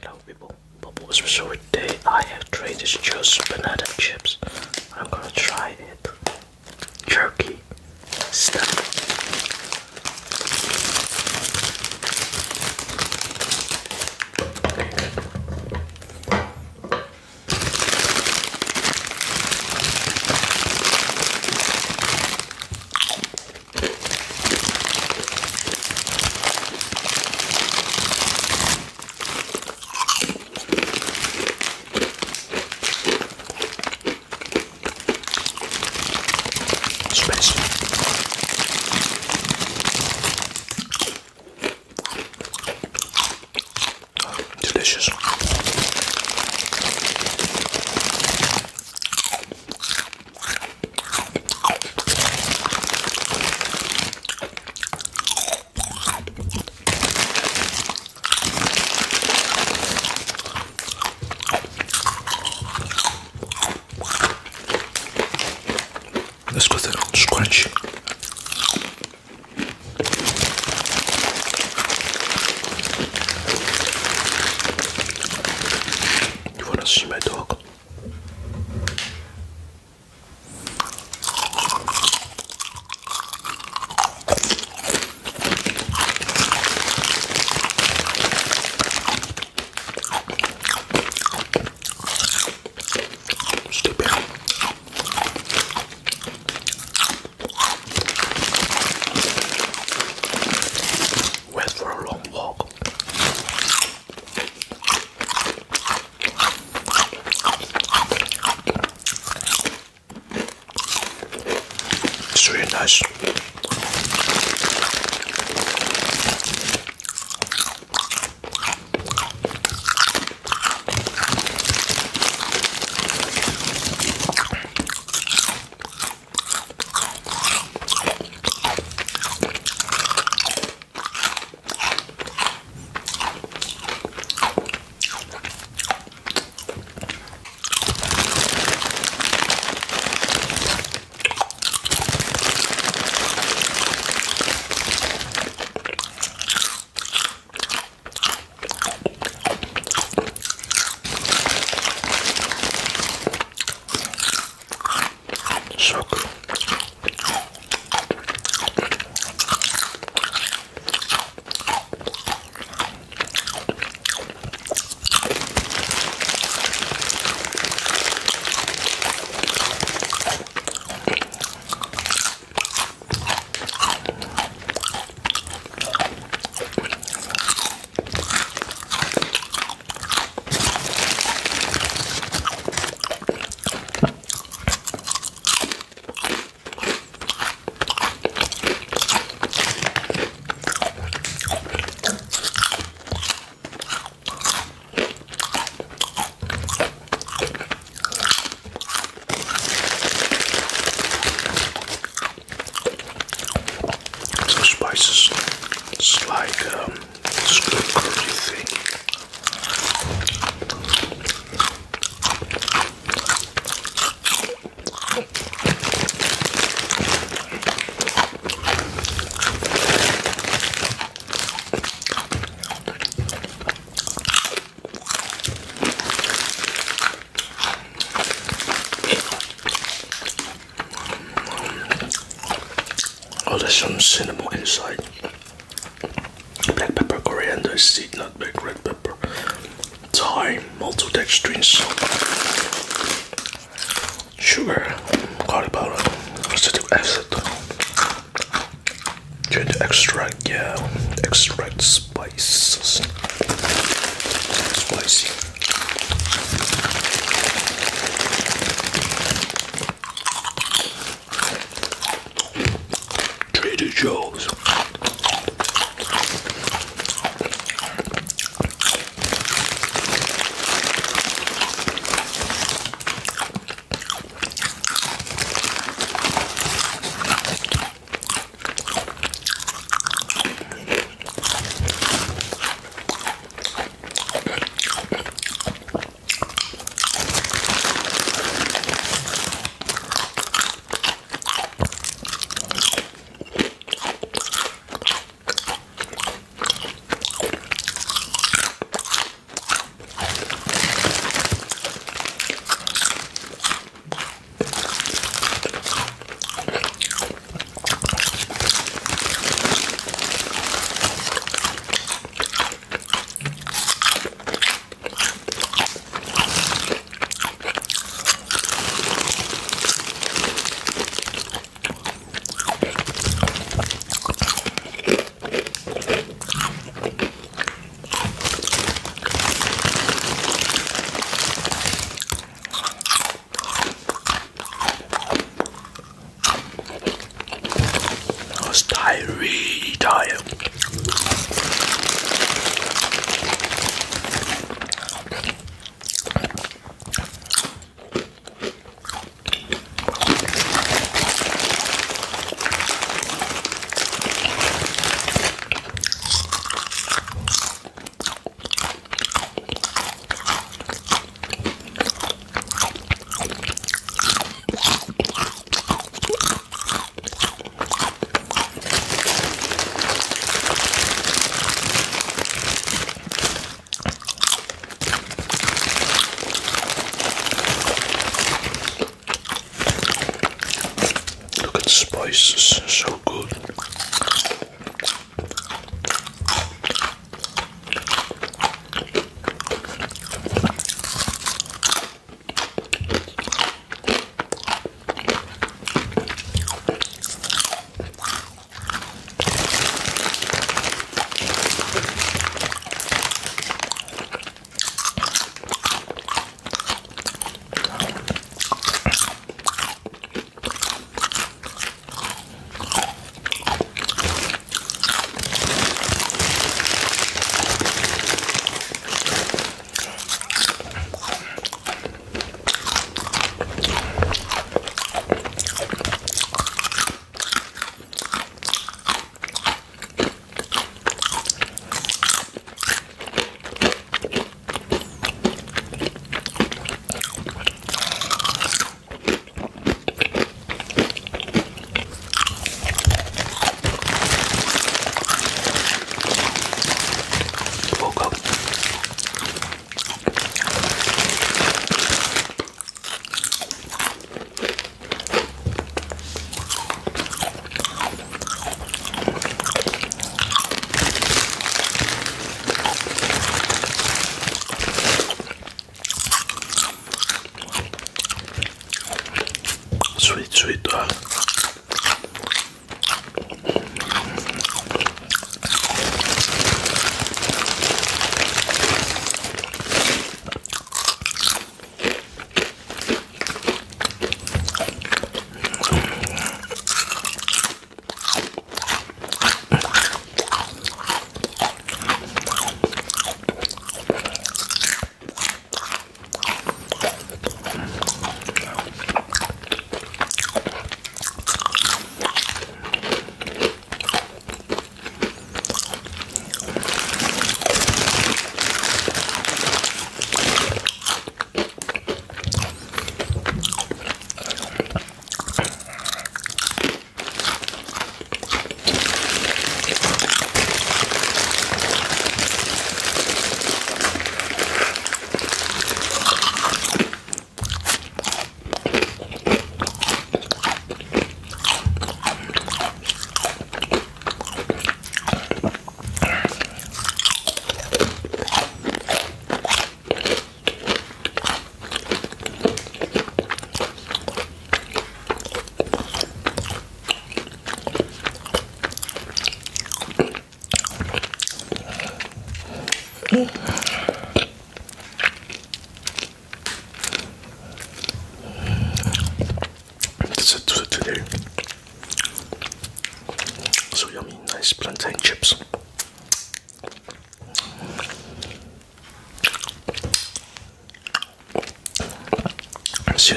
Hello people, Bubble special today I have tried this just banana chips. I'm gonna try it. Jerky stuff. Spicy. следующим. 注意耐水 cinnamon inside. Black pepper, coriander seed, nutmeg, red pepper, thyme, maltodextrin, salt, sugar, spices, so good. 对了。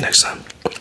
Next time.